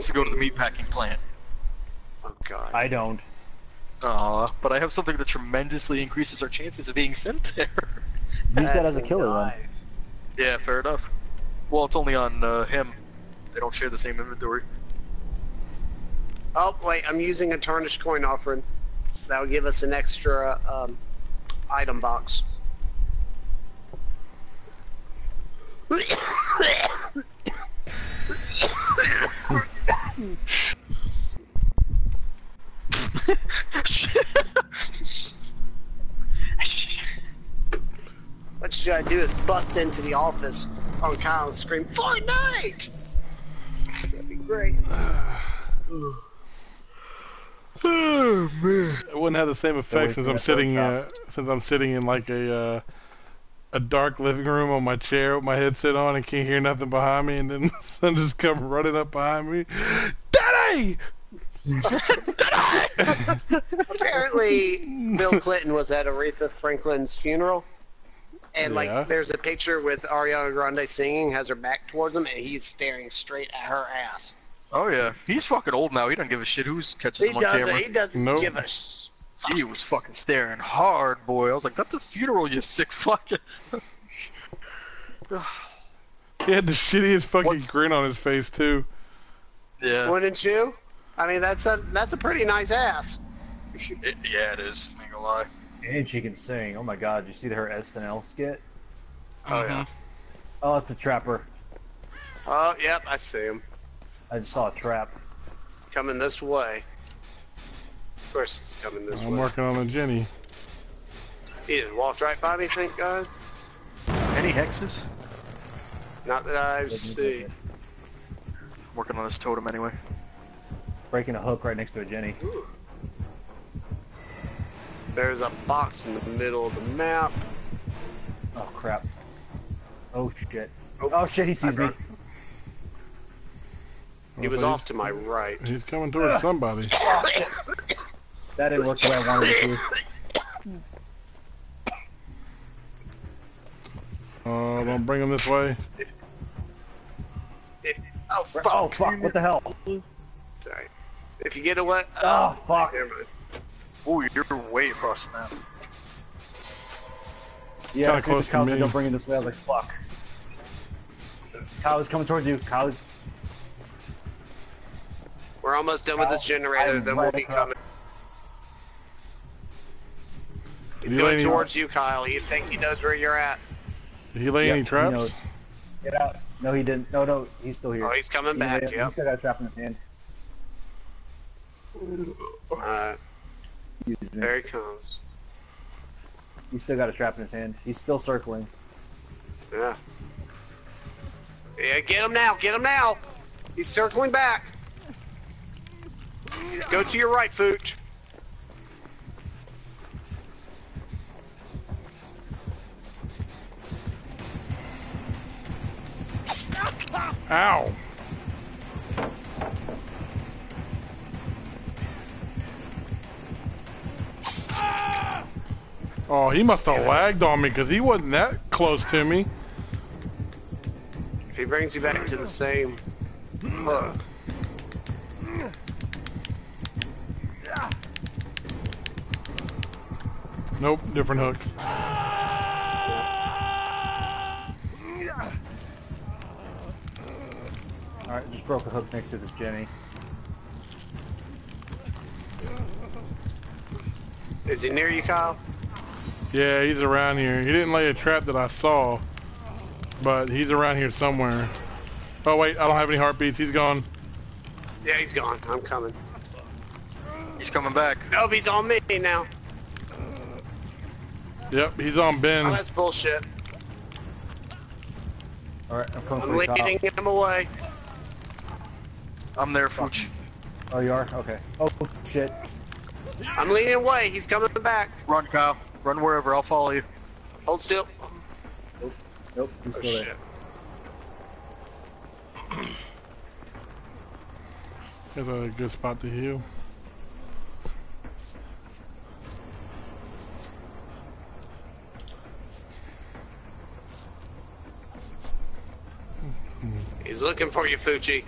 wants to go to the meatpacking plant? Oh god. I don't. Aw, but I have something that tremendously increases our chances of being sent there. Use that as a killer run. nice. yeah, fair enough. Well, it's only on uh, him. They don't share the same inventory. Oh wait, I'm using a tarnished coin offering. That'll give us an extra um, item box. gotta do is bust into the office on Kyle and scream, Fortnite! That'd be great. oh man. It wouldn't have the same effect wait since I'm sitting uh, since I'm sitting in like a uh, a dark living room on my chair with my headset on and can't hear nothing behind me, and then son just come running up behind me, Daddy! Apparently, Bill Clinton was at Aretha Franklin's funeral, and Yeah. like, there's a picture with Ariana Grande singing, has her back towards him, and he's staring straight at her ass. Oh yeah, he's fucking old now. He doesn't give a shit who's catches He him on doesn't. camera. He doesn't Nope. give a. Sh- He was fucking staring hard, boy. I was like, "That's a funeral, you sick fucking." He had the shittiest fucking What's- grin on his face too. yeah, Wouldn't you? I mean, that's a that's a pretty nice ass. It- yeah, it is. Ain't gonna lie. And she can sing. Oh my god, you see her SNL skit? Oh yeah. Mm-hmm. Oh, it's a trapper. Oh yep, I see him I just saw a trap. coming this way. Of course, it's coming this way. I'm working on a Jenny. He just walked right by me. Thank God. Any hexes? Not that I see. Working on this totem anyway. Breaking a hook right next to a Jenny. There's a box in the middle of the map. Oh crap. Oh shit. Oh, Oh shit, he sees me. He was off to my right. He's, he's coming towards somebody. That didn't work the way I wanted it to. Uh, don't bring him this way. If, oh fuck! Oh fuck, what the hell? Sorry. If you get away. Oh, fuck. Never mind. Ooh, you're way across the map. Yeah, Kinda as soon close as to Kyle said me. don't bring it this way, I was like, fuck. Kyle is coming towards you. Kyle is. We're almost done with the Kyle, generator. I'm Then we'll right be across. coming. He's Did he lay going any, towards you, Kyle. You think he knows where you're at? did he lay Yep, any he traps? Get out. No, he didn't. No, no, he's still here. Oh, he's coming He- back. He's Yep. still got a trap in his hand. Uh, Excuse me. there he comes. He's still got a trap in his hand. He's still circling. Yeah. Yeah, get him now. Get him now. He's circling back. Go to your right, Fooch. Ow! Oh, he must have lagged on me because he wasn't that close to me. If he brings you back to the same hook. Nope, different hook. Alright, just broke a hook next to this Jenny. Is he near you, Kyle? Yeah, he's around here. He didn't lay a trap that I saw, but he's around here somewhere. Oh wait, I don't have any heartbeats. He's gone. Yeah, he's gone. I'm coming. He's coming back. Nope, he's on me now. Yep, he's on Oh, Ben. that's bullshit. Alright, I'm coming I'm for you, Kyle. leading him away. I'm there, Fooch. Oh, you are? Okay. Oh, shit. I'm leading away. He's coming back. Run, Kyle. Run wherever, I'll follow you. Hold still. Nope, nope, he's oh, still there. That's a good spot to heal. He's looking for you, Fuji.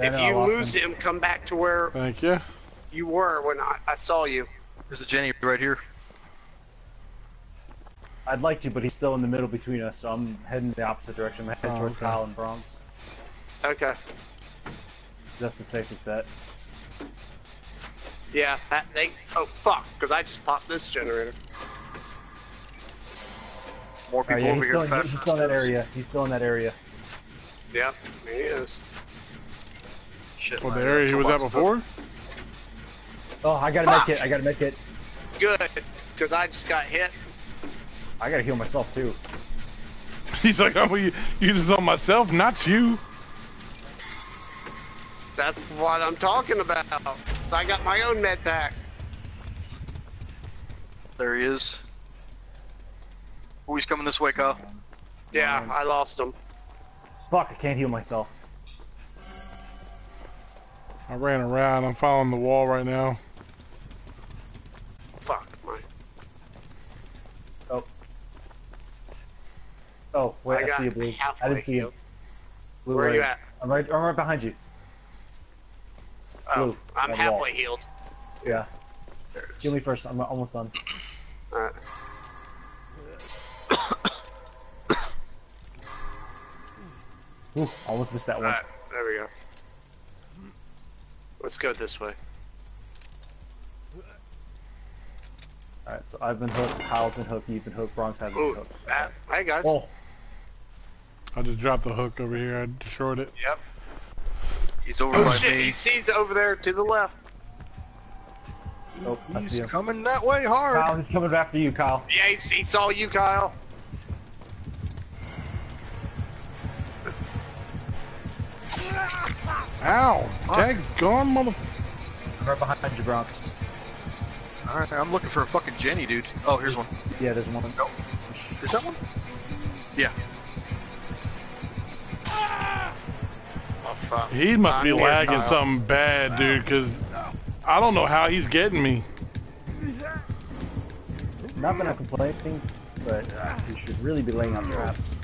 if you lose him. him, come back to where Thank you. you were when I, I saw you. There's a Jenny right here. I'd like to, but he's still in the middle between us, so I'm heading the opposite direction. I'm heading Oh, towards okay. Kyle and Bronx. Okay. That's the safest bet. Yeah, that they. Oh fuck! Because I just popped this generator. More Oh, people yeah, over he's here. still, he's still in that area. He's still in that area. Yeah, he is. Shit, What the area he was at toolbox up. before? Oh, I gotta Fuck! make it. I gotta make it. Good, because I just got hit. I gotta heal myself too. He's like, I'm gonna use this on myself, not you. That's what I'm talking about. So I got my own med pack. There he is. Oh, he's coming this way, Kyle. Yeah, I lost him. Fuck, I can't heal myself. I ran around. I'm following the wall right now. Fuck my. Oh. Oh, wait, I, got see you, Blue. I didn't see you. Blue, Where are you right- at? I'm right, I'm right behind you. Oh, Blue, I'm halfway wall. healed. Yeah. There it is. Heal me first. I'm almost done. Alright. Ooh, almost missed that one. Alright, there we go. Let's go this way. Alright, so I've been hooked, Kyle's been hooked, you've been hooked, Bronx hasn't Ooh, been hooked. ah, hey guys. Oh, I just dropped the hook over here. I destroyed it. Yep. He's over Oh by shit, me. he sees over there to the left. oh, I He's see him. coming that way hard. Kyle, he's coming after you, Kyle. Yeah, he, he saw you, Kyle. Ow! Dang gone, mother. I'm right behind you, Bronx. Alright, I'm looking for a fucking Jenny, dude. Oh, here's one. Yeah, there's one. Nope. Is that one? Yeah. Fuck. He must be I'm here, lagging Kyle. something bad, dude, because I don't know how he's getting me. Not that I'm complaining, but you should really be laying on traps.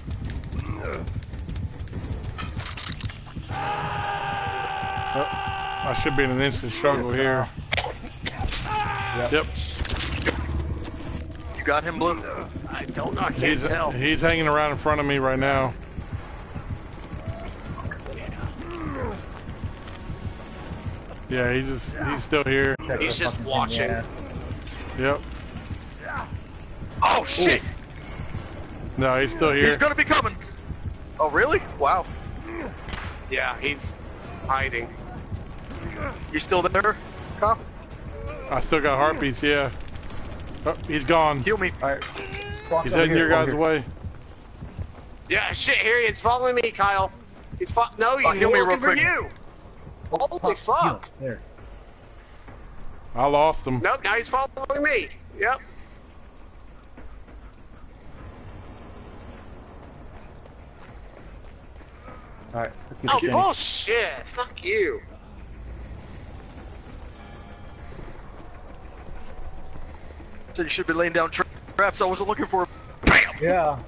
Oh, I should be in an instant struggle here. Yep. Yep. You got him, Blue? I don't know, I can't He's tell. he's hanging around in front of me right now. Yeah, he just he's still here. Check He's just fucking pain in the watching. Yep. Oh, shit! No, he's still here. He's gonna be coming! Oh, really? Wow. Yeah, he's hiding. You still there, Kyle? I still got heartbeats. Yeah. Oh, he's gone. Heal me. Alright. Bronx, He's heading here, your guys' here. way. Yeah, shit, here he is following me, Kyle. He's fo- no, Oh, he's heal me real looking for quick. you. Holy Fuck, heal. fuck. There. I lost him. Nope, now he's following me. Yep. Alright, let's get Oh, this Jenny. bullshit. Fuck you. Said you should be laying down tra- traps. I wasn't looking for him. Bam! Yeah.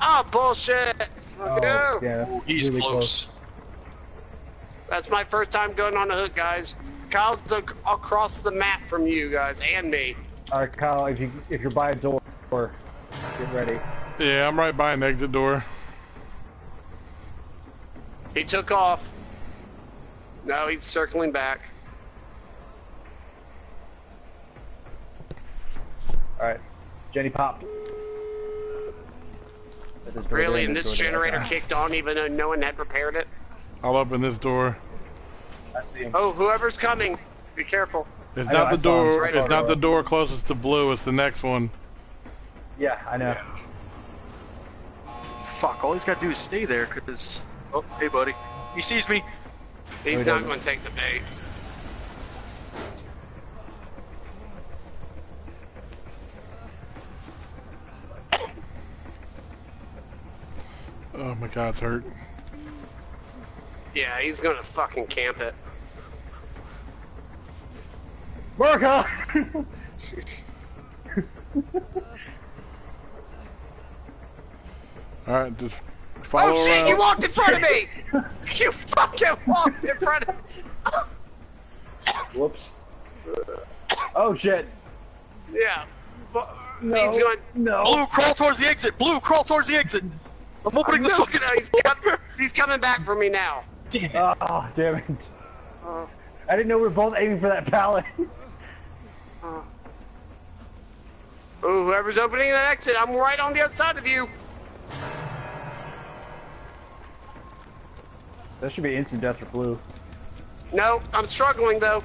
Oh, bullshit. Fuck Oh, you. yeah, that's Ooh, he's really close. That's my first time going on a hook, guys. Kyle's ac- across the map from you guys and me. Alright, Kyle, if you if you're by a door, get ready. Yeah, I'm right by an exit door. He took off. Now he's circling back. Alright. Jenny popped. At this door Really, and this generator kicked on even though no one had repaired it? I'll open this door. I see him. Oh, whoever's coming, be careful. It's I know, not I the door. I It's saw not him. the door closest to blue. It's the next one. Yeah, I know. Fuck, all he's gotta do is stay there, cause... Oh, hey buddy. He sees me. He's he doesn't. going to take the bait. Oh my god, it's hurt. Yeah, he's going to fucking camp it. America! Uh, All right, just oh, Follow oh shit! around. You walked in front of me. you fucking walked in front of me. Whoops. Oh shit. Yeah. Bu- No. He's going. No. Blue, crawl towards the exit. Blue, crawl towards the exit. I'm opening the fucking no, he's, com- he's coming back for me now. Oh, damn it. Uh, I didn't know we were both aiming for that pallet. uh. Ooh, whoever's opening that exit, I'm right on the other side of you. that should be instant death for blue. No, I'm struggling though.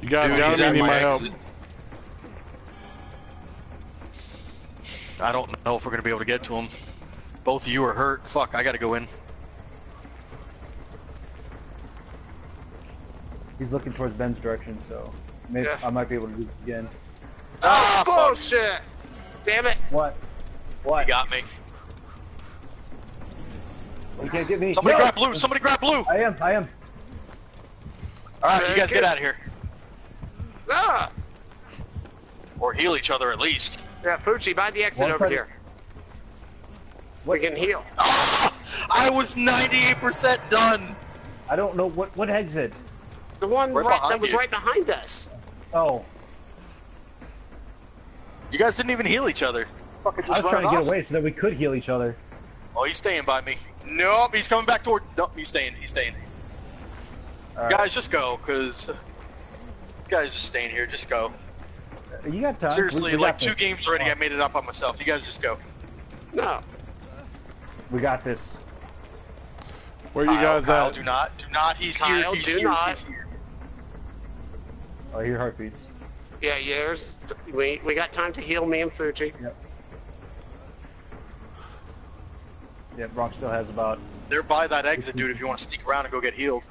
You guys Dude, got he's me. at Need my my help. exit. I don't know if we're gonna be able to get to him. Both of you are hurt. Fuck, I gotta go in. He's looking towards Ben's direction, so maybe Yeah. I might be able to do this again. Ah, fuck. bullshit! Damn it! What? What? He got me. You can't get me. Somebody No! grab blue. Somebody grab blue. I am. I am. Alright, you guys get out of here, Ah! or heal each other at least. Yeah, Fucci, by the exit One over friend- here. What? We can heal. I was 98% done. I don't know what what exit. The one Right right, that behind was you. right behind us. Oh, You guys didn't even heal each other. Fucking just I was trying to running get away so that we could heal each other. Oh, he's staying by me. Nope, he's coming back toward. Nope, he's staying. He's staying. All right. Guys, just go, cause guys just staying here. Just go. you got time. Seriously, we, we like two this. games already, I made it up on myself. You guys just go. No. We got this. Where you Kyle, guys Kyle, at? do not, do not. He's here. He's do here. not. He's here. Oh, I hear heartbeats. Yeah, yeah. We we got time to heal me and Fuji. Yep. Yeah, Bronx still has about. They're by that exit, dude. If you want to sneak around and go get healed.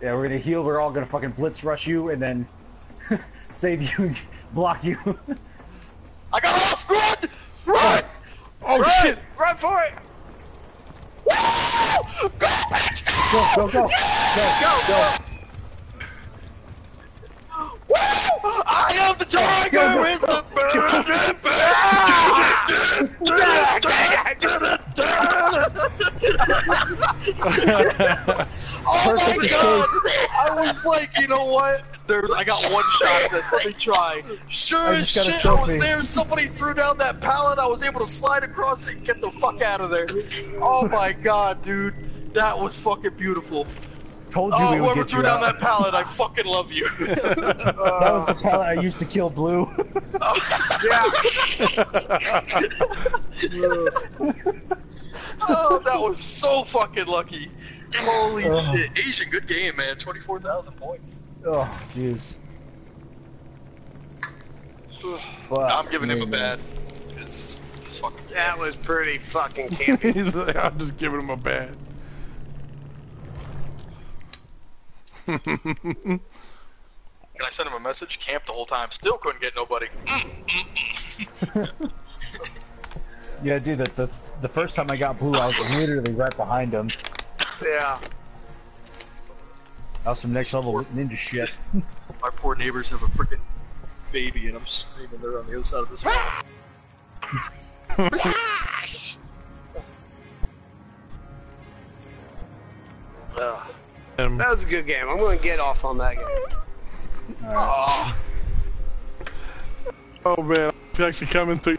Yeah, we're gonna heal. We're all gonna fucking blitz rush you and then save you, block you. I got off. Run! Run! Oh Run! shit! Run for it! Woo! Go, bitch! go, go, go, go, go. Woo! I am the tiger with the Oh my god! I was like, you know what? There's, I got one shot at this. Let me try. Sure as just got a shit, I was trophy. there. Somebody threw down that pallet. I was able to slide across it and get the fuck out of there. Oh my god, dude. That was fucking beautiful. Told you Oh, we would whoever get threw you down out. that pallet, I fucking love you. That was the pallet I used to kill Blue. Yeah. oh, that was so fucking lucky. Holy Ugh. shit. Asian, good game, man. 24,000 points. Oh, jeez. Fuck I'm giving him a bad. Because he's fucking That was pretty fucking campy. He's like, I'm just giving him a bad. Can I send him a message? Camp the whole time. Still couldn't get nobody. Mm, mm, mm. Yeah, dude. The, the the first time I got Blue, I was literally right behind him. yeah. That was some next level ninja shit. My poor neighbors have a freaking baby, and I'm screaming. They're on the other side of this wall. Um, That was a good game. I'm gonna get off on that game. All right. Oh, oh man, it's actually coming through.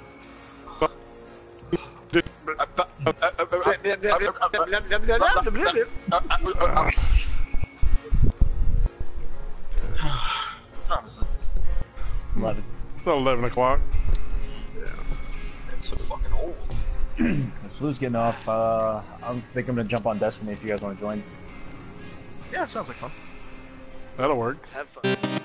Eleven. It's 11 o'clock. Yeah. It's so fucking old. the Blue's getting off, uh, I think I'm gonna jump on Destiny if you guys want to join. Yeah, sounds like fun. That'll work. Have fun.